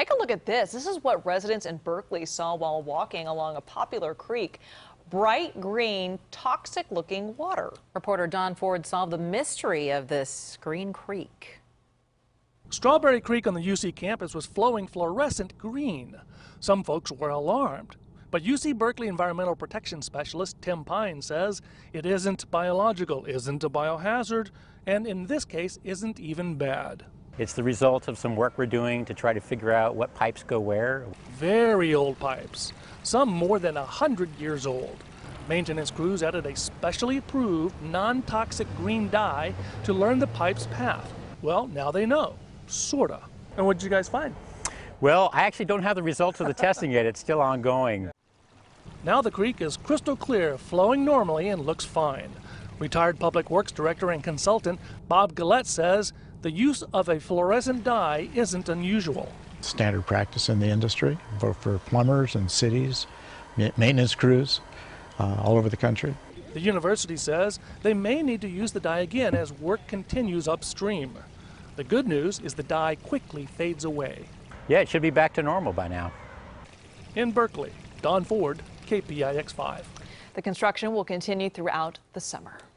Take a look at this. This is what residents in Berkeley saw while walking along a popular creek. Bright green, toxic looking water. Reporter Don Ford solved the mystery of this green creek. Strawberry Creek on the UC campus was flowing fluorescent green. Some folks were alarmed. But UC Berkeley environmental protection specialist Tim Pine says it isn't biological, isn't a biohazard, and in this case isn't even bad. It's the result of some work we're doing to try to figure out what pipes go where. Very old pipes, some more than a hundred years old. Maintenance crews added a specially approved non-toxic green dye to learn the pipe's path. Well, now they know, sorta. And what did you guys find? Well, I actually don't have the results of the testing yet. It's still ongoing. Now the creek is crystal clear, flowing normally, and looks fine. Retired Public Works Director and consultant Bob Gillette says the use of a fluorescent dye isn't unusual. Standard practice in the industry, both for plumbers and cities, maintenance crews uh, all over the country. The university says they may need to use the dye again as work continues upstream. The good news is the dye quickly fades away. Yeah, it should be back to normal by now. In Berkeley, Don Ford, KPIX 5. The construction will continue throughout the summer.